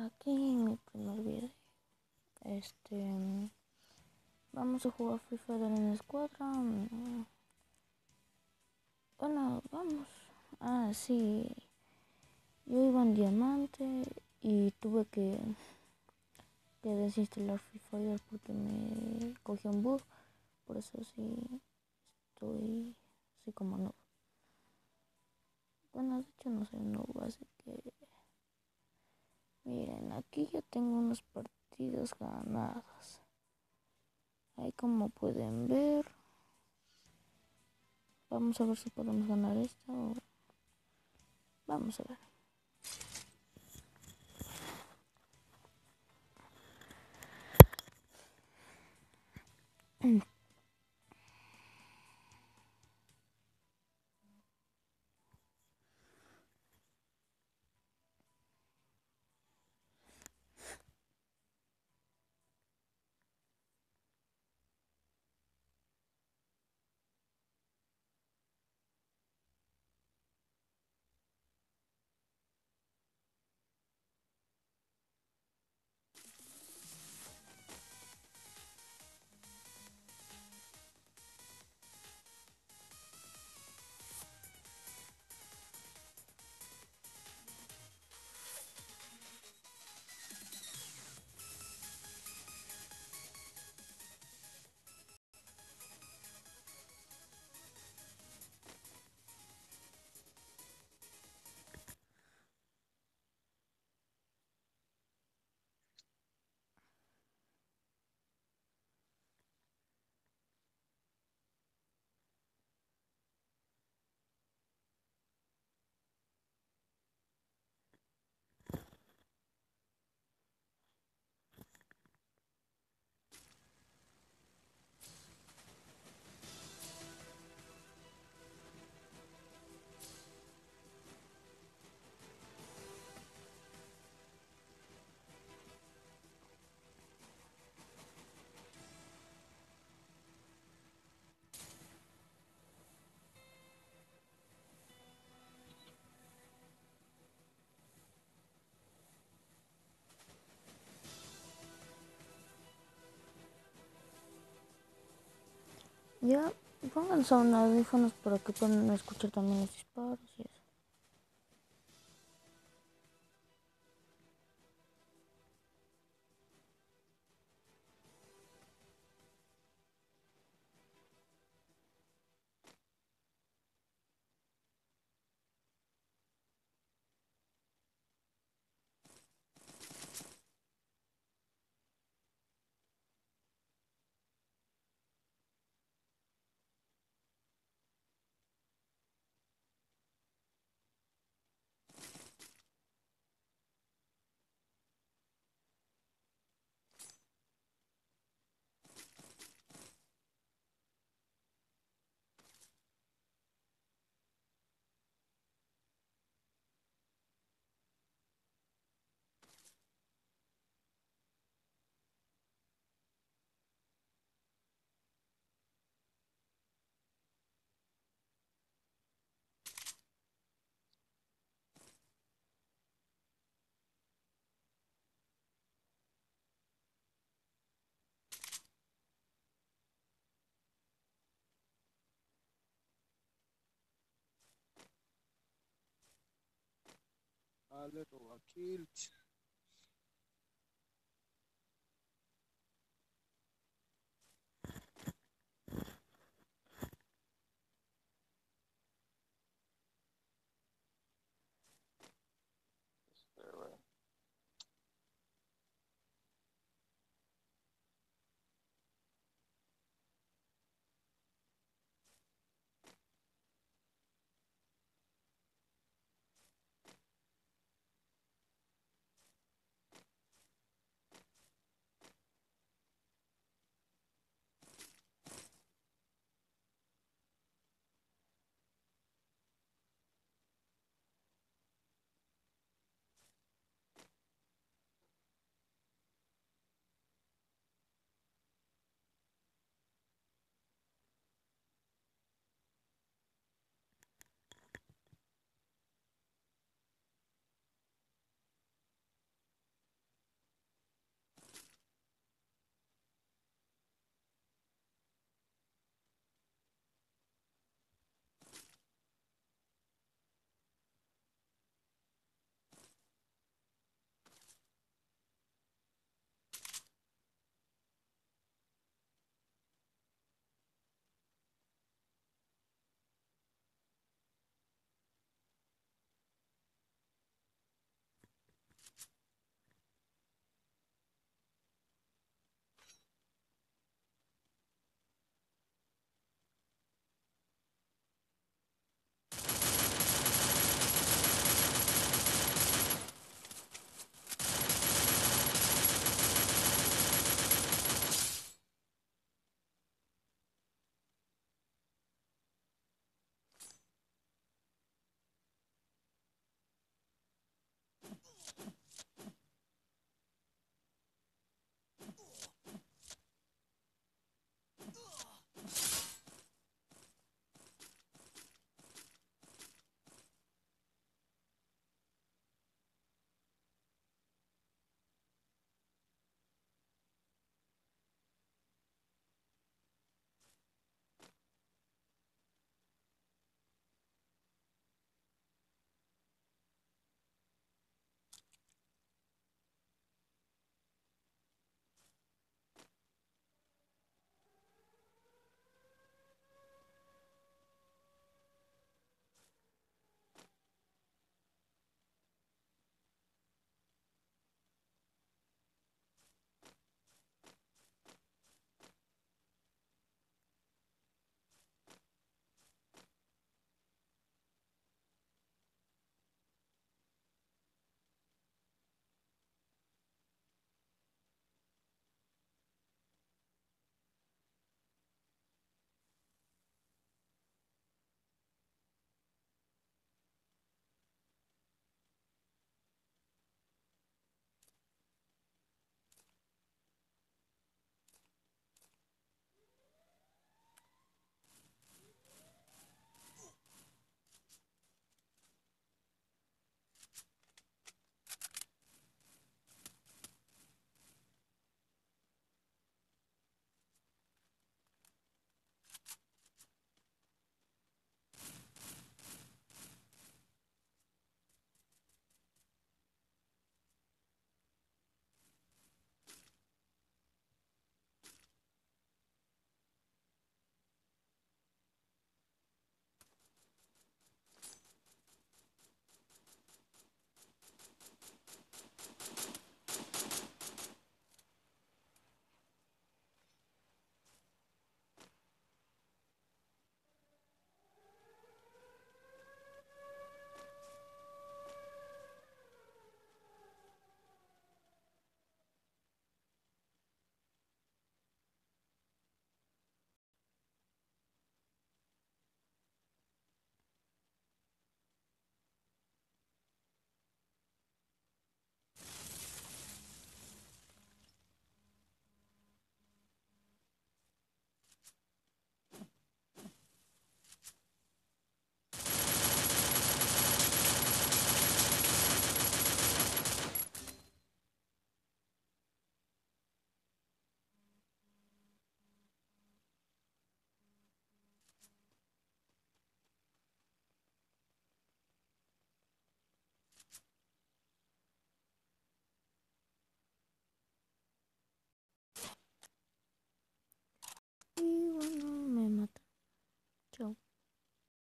Aquí en mi este, vamos a jugar Free Fire en escuadra. Bueno, vamos. Ah, sí. Yo iba en diamante y tuve que, que desinstalar Free Fire porque me cogió un bug. Por eso sí estoy así como no. Bueno, de hecho no soy nuevo, así que Miren, aquí ya tengo unas partidas ganadas. Ahí como pueden ver. Vamos a ver si podemos ganar esta Vamos a ver. Ya, pónganse unos audífonos para que puedan escuchar también los disparos y eso. little acute